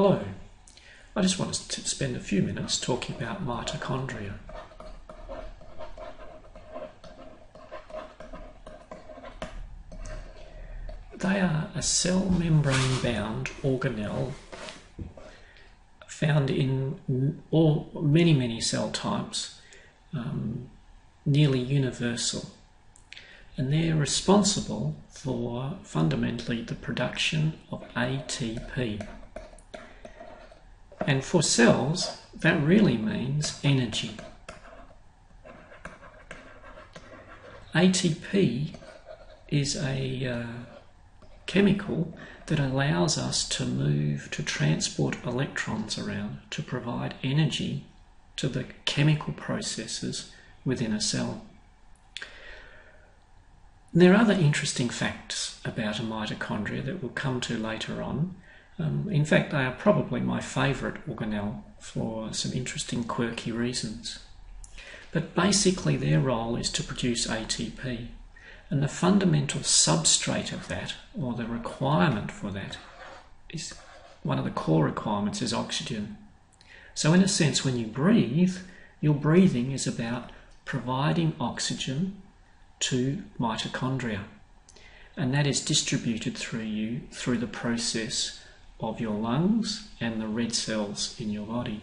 Hello. I just wanted to spend a few minutes talking about mitochondria. They are a cell membrane bound organelle found in all, many, many cell types, um, nearly universal. And they're responsible for fundamentally the production of ATP. And for cells, that really means energy. ATP is a uh, chemical that allows us to move, to transport electrons around, to provide energy to the chemical processes within a cell. There are other interesting facts about a mitochondria that we'll come to later on. Um, in fact, they are probably my favourite organelle for some interesting, quirky reasons. But basically, their role is to produce ATP. And the fundamental substrate of that, or the requirement for that, is one of the core requirements is oxygen. So, in a sense, when you breathe, your breathing is about providing oxygen to mitochondria. And that is distributed through you through the process of your lungs and the red cells in your body.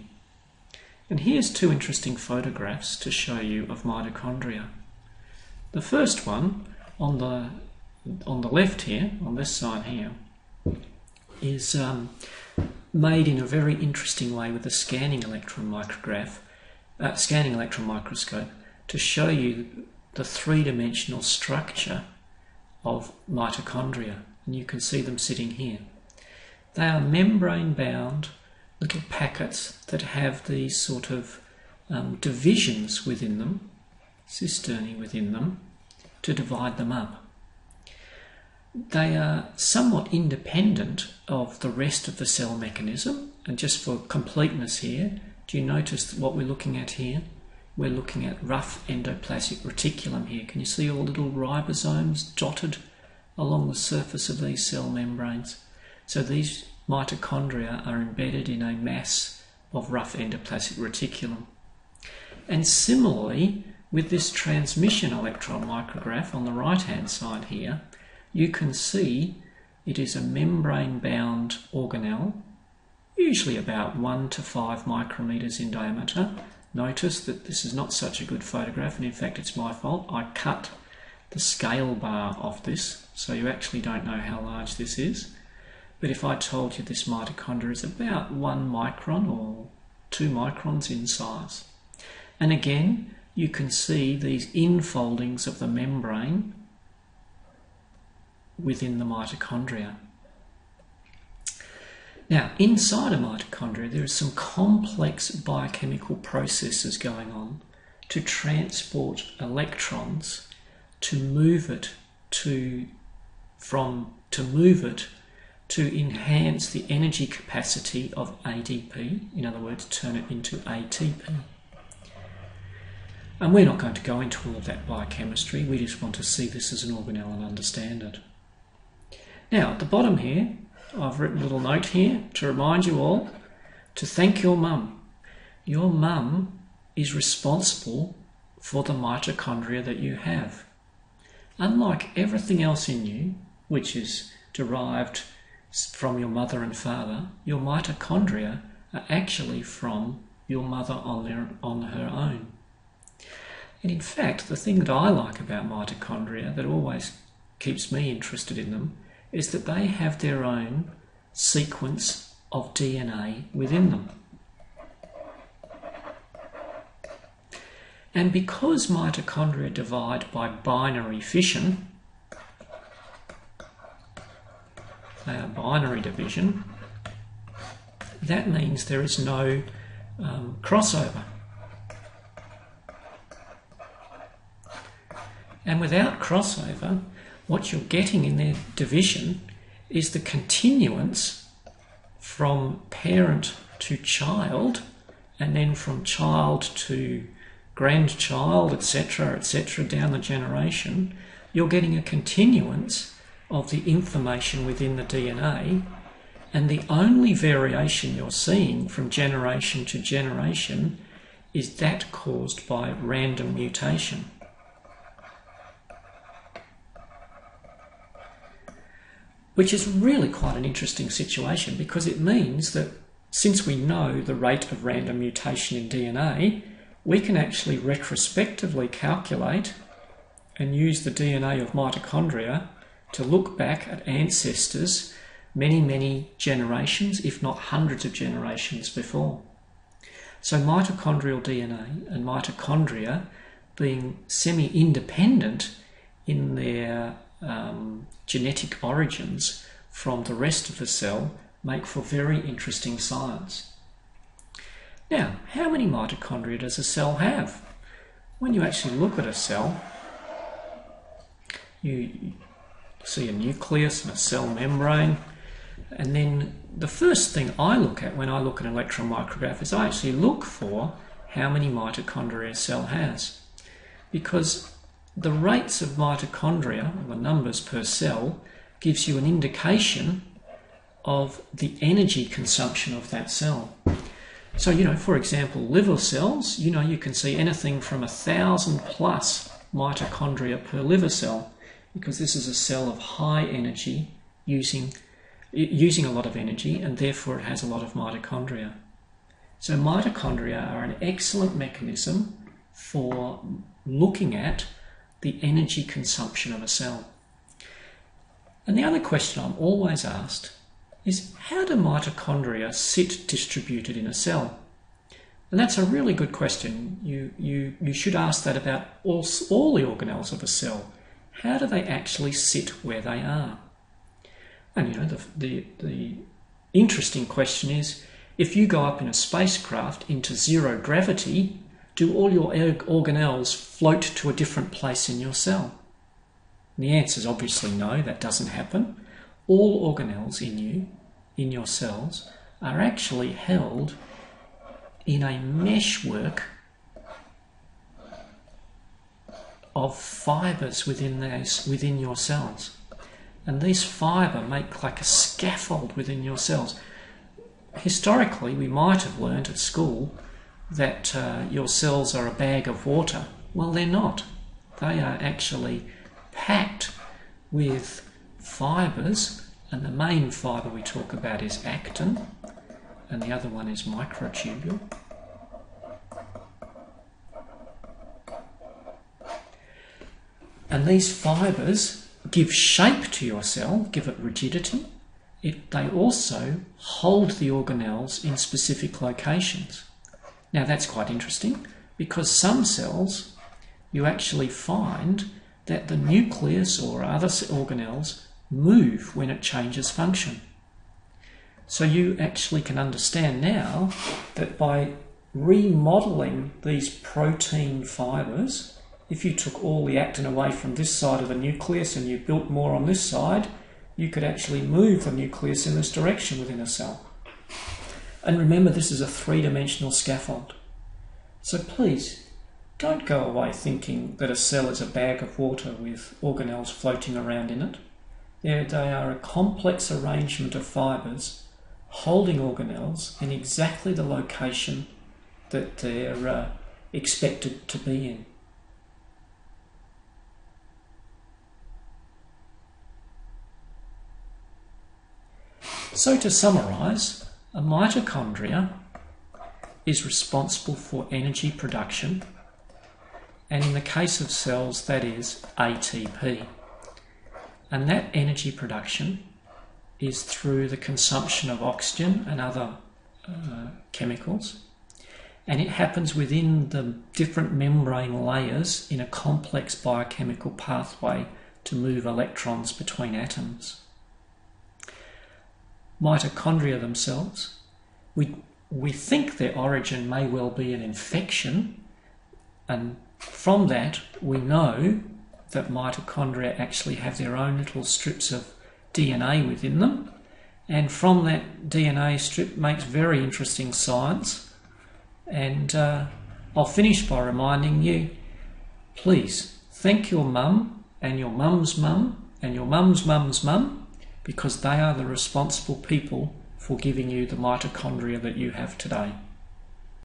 And here's two interesting photographs to show you of mitochondria. The first one on the on the left here, on this side here, is um, made in a very interesting way with a scanning electron micrograph, uh, scanning electron microscope, to show you the three-dimensional structure of mitochondria, and you can see them sitting here. They are membrane-bound little packets that have these sort of um, divisions within them, cisternae within them, to divide them up. They are somewhat independent of the rest of the cell mechanism, and just for completeness here, do you notice what we're looking at here? We're looking at rough endoplasmic reticulum here. Can you see all the little ribosomes dotted along the surface of these cell membranes? So these mitochondria are embedded in a mass of rough endoplasmic reticulum. And similarly, with this transmission electron micrograph on the right hand side here, you can see it is a membrane bound organelle, usually about 1 to 5 micrometers in diameter. Notice that this is not such a good photograph, and in fact, it's my fault. I cut the scale bar off this, so you actually don't know how large this is. But if I told you this mitochondria is about 1 micron or 2 microns in size, and again, you can see these infoldings of the membrane within the mitochondria. Now, inside a mitochondria, there are some complex biochemical processes going on to transport electrons to move it to from to move it to enhance the energy capacity of ADP, in other words, turn it into ATP. And we're not going to go into all of that biochemistry, we just want to see this as an organelle and understand it. Now, at the bottom here, I've written a little note here to remind you all to thank your mum. Your mum is responsible for the mitochondria that you have. Unlike everything else in you, which is derived from your mother and father, your mitochondria are actually from your mother on, their, on her own. And in fact, the thing that I like about mitochondria that always keeps me interested in them is that they have their own sequence of DNA within them. And because mitochondria divide by binary fission, they are binary division, that means there is no um, crossover. And without crossover, what you're getting in their division is the continuance from parent to child, and then from child to grandchild, etc., etc., down the generation. You're getting a continuance of the information within the DNA, And the only variation you're seeing from generation to generation is that caused by random mutation. Which is really quite an interesting situation because it means that since we know the rate of random mutation in DNA, we can actually retrospectively calculate and use the DNA of mitochondria to look back at ancestors many, many generations, if not hundreds of generations before. So, mitochondrial DNA and mitochondria being semi independent in their um, genetic origins from the rest of the cell make for very interesting science. Now, how many mitochondria does a cell have? When you actually look at a cell, you see a nucleus and a cell membrane, and then the first thing I look at when I look at an electron micrograph is I actually look for how many mitochondria a cell has. Because the rates of mitochondria, or the numbers per cell, gives you an indication of the energy consumption of that cell. So, you know, for example, liver cells, you know, you can see anything from a thousand plus mitochondria per liver cell because this is a cell of high energy using, using a lot of energy and therefore it has a lot of mitochondria. So, mitochondria are an excellent mechanism for looking at the energy consumption of a cell. And the other question I'm always asked is how do mitochondria sit distributed in a cell? And that's a really good question. You, you, you should ask that about all, all the organelles of a cell. How do they actually sit where they are? And you know, the, the, the interesting question is if you go up in a spacecraft into zero gravity, do all your organelles float to a different place in your cell? And the answer is obviously no, that doesn't happen. All organelles in you, in your cells, are actually held in a meshwork of fibers within those within your cells. And these fiber make like a scaffold within your cells. Historically, we might have learned at school that uh, your cells are a bag of water. Well, they're not. They are actually packed with fibers, and the main fiber we talk about is actin, and the other one is microtubule. And these fibres give shape to your cell, give it rigidity. It, they also hold the organelles in specific locations. Now that's quite interesting because some cells you actually find that the nucleus or other organelles move when it changes function. So you actually can understand now that by remodeling these protein fibres, if you took all the actin away from this side of the nucleus and you built more on this side, you could actually move the nucleus in this direction within a cell. And remember, this is a three dimensional scaffold. So please, don't go away thinking that a cell is a bag of water with organelles floating around in it. They are a complex arrangement of fibres holding organelles in exactly the location that they're uh, expected to be in. So, to summarise, a mitochondria is responsible for energy production, and in the case of cells, that is ATP. And that energy production is through the consumption of oxygen and other uh, chemicals, and it happens within the different membrane layers in a complex biochemical pathway to move electrons between atoms mitochondria themselves. We, we think their origin may well be an infection, and from that we know that mitochondria actually have their own little strips of DNA within them, and from that DNA strip makes very interesting science. And uh, I'll finish by reminding you please thank your mum and your mum's mum and your mum's mum's mum because they are the responsible people for giving you the mitochondria that you have today.